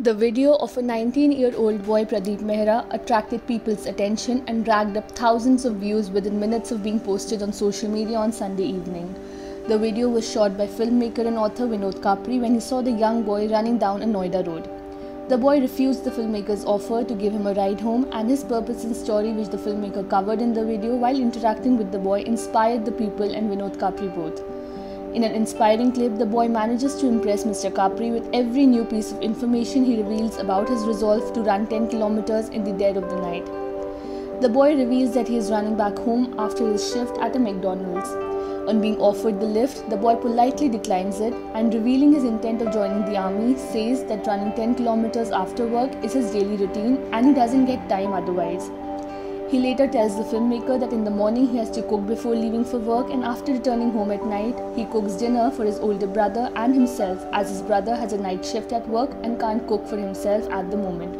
The video of a 19 year old boy Pradeep Mehra attracted people's attention and racked up thousands of views within minutes of being posted on social media on Sunday evening. The video was shot by filmmaker and author Vinod Kapri when he saw the young boy running down a Noida road. The boy refused the filmmaker's offer to give him a ride home, and his purpose and story, which the filmmaker covered in the video while interacting with the boy, inspired the people and Vinod Kapri both. In an inspiring clip, the boy manages to impress Mr. Capri with every new piece of information he reveals about his resolve to run 10 kilometers in the dead of the night. The boy reveals that he is running back home after his shift at a McDonald's. On being offered the lift, the boy politely declines it and, revealing his intent of joining the army, says that running 10 kilometers after work is his daily routine and he doesn't get time otherwise. He later tells the filmmaker that in the morning he has to cook before leaving for work, and after returning home at night, he cooks dinner for his older brother and himself, as his brother has a night shift at work and can't cook for himself at the moment.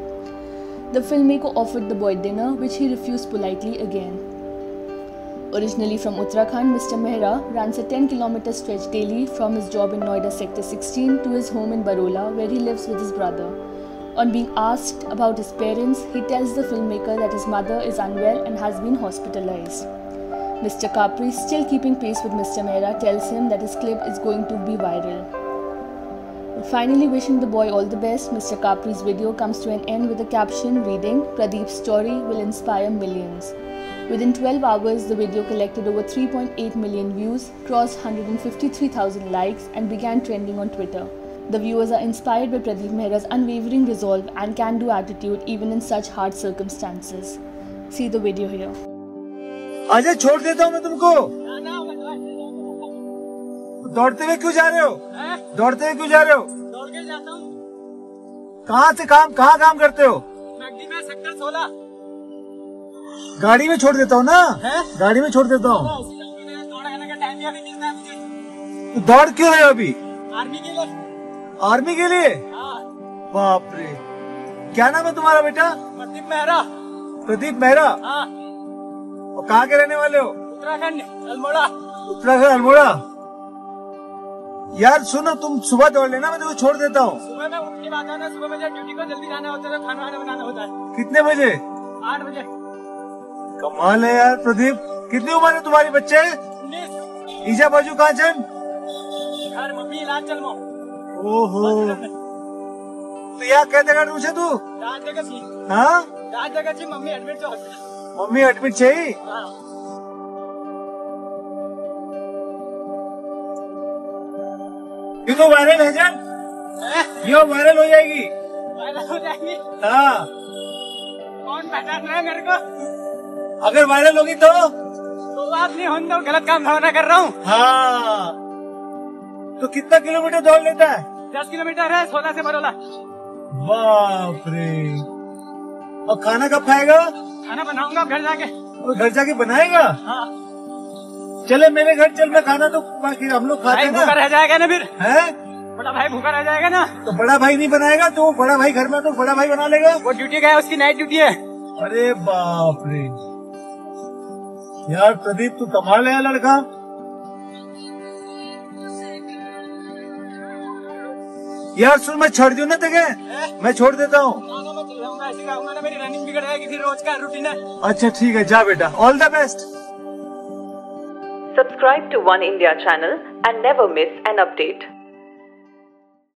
The filmmaker offered the boy dinner, which he refused politely again. Originally from Uttarakhand, Mr. Mehra runs a 10 km stretch daily from his job in Noida Sector 16 to his home in Barola, where he lives with his brother. On being asked about his parents, he tells the filmmaker that his mother is unwell and has been hospitalized. Mr. Kapri, still keeping pace with Mr. Mehra, tells him that his clip is going to be viral. Finally, wishing the boy all the best, Mr. Kapri's video comes to an end with a caption reading Pradeep's story will inspire millions. Within 12 hours, the video collected over 3.8 million views, crossed 153,000 likes, and began trending on Twitter. The viewers are inspired by Pradeep Mehra's unwavering resolve and can do attitude even in such hard circumstances. See the video here. आजा छोड़ देता हूँ मैं तुमको। दौड़ते हुए क्यों जा रहे हो? दौड़ते हुए क्यों जा रहे हो? दौड़ के जाता हूँ। कहाँ से काम कहाँ काम करते हो? मैगडी में सेक्टर सोलह। गाड़ी में छोड़ देता हूँ ना? है? गाड़ी में छोड़ देता हूँ। दौड़ क्यों रहे हो अभी? आर्मी के लिए। आर्मी के लिए? हाँ। बाप रे क्या नाम है तुम्हारा बेटा? प्रदीप मेहरा। प्रदीप मेहरा? हाँ। और कहाँ के रहने वाले हो? उत्तराखंड अल्मोड़ा। उत्तराखंड अल्मोड़ा। यार सुनो तुम सुबह दौड़ लेना मैं तुम्हें छोड़ देता हूँ। सुबह में उठ के बात है ना सुबह में ड्यूटी को जल्दी जाना होता है तो खाना वाना बनाना होता है। कितने बजे? आठ बजे। कमाल है यार प्रदीप। कितनी उम्र है तुम्हारी बच्चे? ईजा बाजू कहाँ चल? घर मम्मी इलाज चल मो ओहो। तो यहाँ कह देगा पूछे तू? हाँ? मम्मी एडमिट मम्मी एडमिट चाहिए? हाँ। ये तो वायरल है जान। ये वायरल हो जाएगी। वायरल हो जाएगी? हाँ। कौन पहचान रहा है मेरे को? अगर वायरल होगी तो? तो बात नहीं होने दो गलत काम भावना कर रहा हूँ। हाँ। तो कितना किलोमीटर दौड़ लेता है? दस किलोमीटर है सोलह से बरोला बाप रे और खाना कब खाएगा? खाना बनाऊँगा घर जाके। और घर जाके बनाएगा? हाँ। चले मेरे घर चल मैं खाना तो बाकी हम लोग खाते हैं भूखा ना रह जाएगा ना फिर। है? बड़ा भाई भूखा रह जाएगा ना। तो बड़ा भाई नहीं बनाएगा तो बड़ा भाई घर में तो बड़ा भाई बना लेगा। वो ड्यूटी का है उसकी नाइट ड्यूटी है। अरे बाप रे यार प्रदीप तू कमाल है लड़का। यार सुन मैं छोड़ दू ना तेरे? मैं छोड़ देता हूँ। खाना मैं चल जाऊँगा ऐसे रहूँगा ना मेरी रनिंग बिगड़ जाएगी फिर रोज का रूटीन है। अच्छा ठीक है जा बेटा। All the best Subscribe to One India channel and never miss an update.